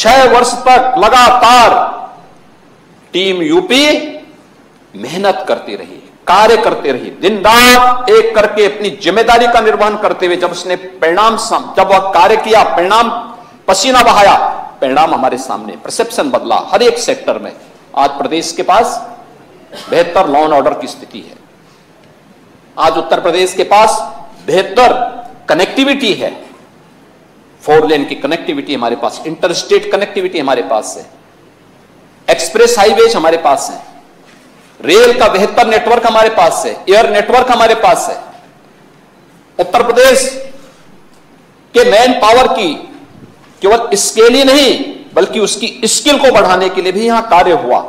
छह वर्ष तक लगातार टीम यूपी मेहनत करती रही, कार्य करती रही दिन रात एक करके अपनी ज़िम्मेदारी का निर्वहन करते हुए जब उसने परिणाम जब वह कार्य किया, परिणाम पसीना बहाया, परिणाम हमारे सामने परसेप्शन बदला, हर एक सेक्टर में। आज प्रदेश के पास बेहतर लॉ एंड ऑर्डर की स्थिति है। आज उत्तर प्रदेश के पास बेहतर कनेक्टिविटी है। फोर लेन की कनेक्टिविटी हमारे पास इंटर स्टेट कनेक्टिविटी हमारे पास है, एक्सप्रेस हाईवेज हमारे पास है, रेल का बेहतर नेटवर्क हमारे पास है, एयर नेटवर्क हमारे पास है। उत्तर प्रदेश के मैन पावर की केवल स्केल ही नहीं, बल्कि उसकी स्किल को बढ़ाने के लिए भी यहाँ कार्य हुआ।